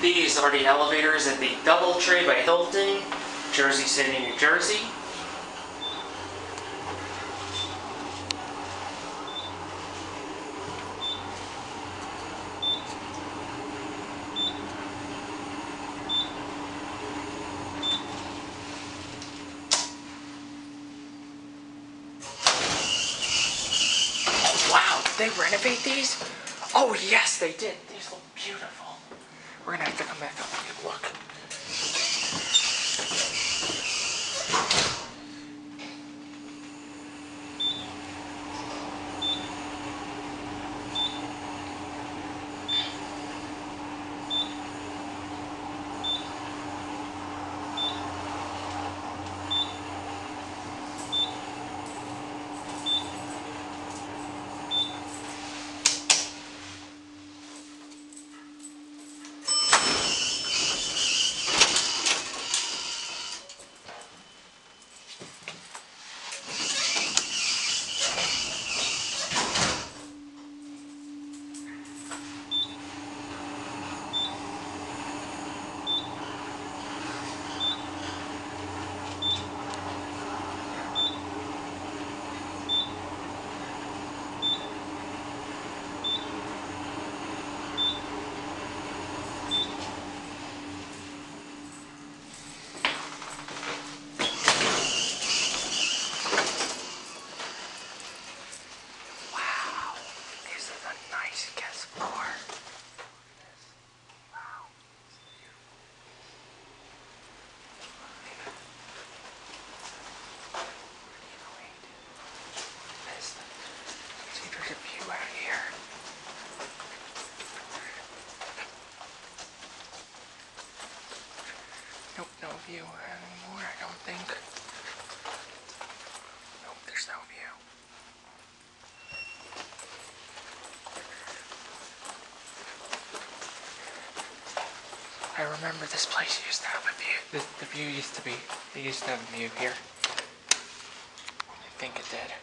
These are the elevators at the Doubletree by Hilton, Jersey City, New Jersey. Wow, did they renovate these? Oh, yes, they did. These look beautiful. We're gonna have to come back up and look. Wow, this is a nice guest floor. Wow. This, let's see if there's a view out here. Nope, no view anymore, I don't think. Nope, there's no view. I remember this place used to have a view. The, the view used to be, it used to have a view here. I think it did.